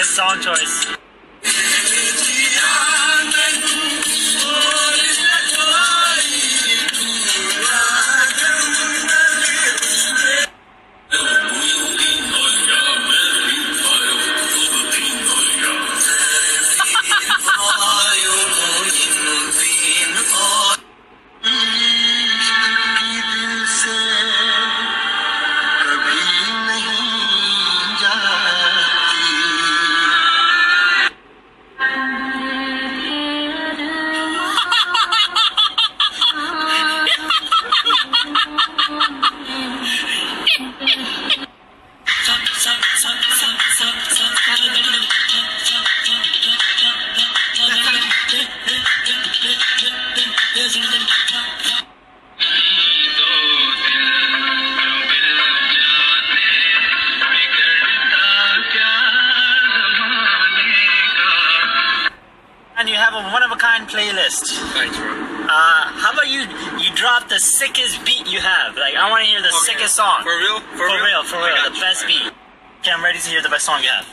It's song choice. And you have a one of a kind playlist. Thanks, bro. Uh, how about you? You drop the sickest beat you have. Like I want to hear the Okay. sickest song. For real? For real, for real, the you. best beat. Okay, I'm ready to hear the best song you have.